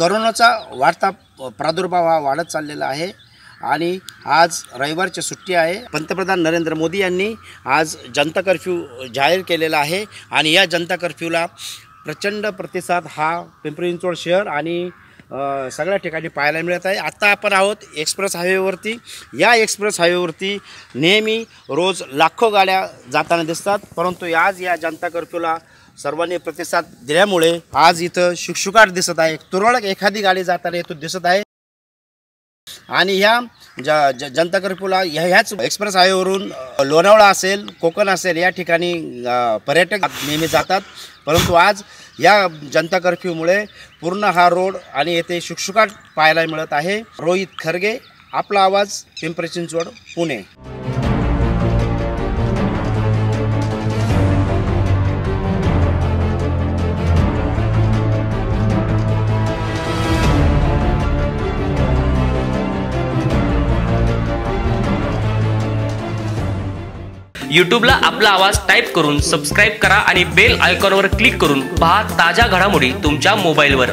करोनाचा वाढता प्रादुर्भाव हा वाढत चाललेला आहे. आणि आज रविवारची सुट्टी आहे. पंतप्रधान नरेंद्र मोदी यांनी आज जनता कर्फ्यू जाहीर केलेला आहे. आणि या जनता कर्फ्यूला प्रचंड प्रतिसाद हा पिंपरी चिंचवड शहर आणि सगळ्या ठिकाणी पाहायला मिळत आहे. आत्ता आपण आहोत एक्सप्रेस हायवेवरती. या एक्सप्रेस हायवेवरती नेहमी रोज लाखो गाड्या जाताना दिसतात. परंतु आज या जनता कर्फ्यूला सर्वांनी प्रतिसाद दिल्यामुळे आज इथं शुकशुकाट दिसत आहे. तुरळक एखादी गाडी जाताना इथून दिसत आहे. आणि ह्या ज जनता कर्फ्यूला ह्या ह्याच एक्सप्रेस हायवेवरून लोणावळा असेल कोकण असेल या ठिकाणी पर्यटक नेहमी जातात. परंतु आज या जनता कर्फ्यूमुळे पूर्ण हा रोड आणि येथे शुकशुकाट पाहायला मिळत आहे. रोहित खरगे आपला आवाज पिंपरी चिंचवड पुणे. यूट्यूबला आपला आवाज टाईप करून सबस्क्राईब करा आणि बेल आयकॉनवर क्लिक करून पहा ताज्या घडामोडी तुमच्या मोबाईलवर.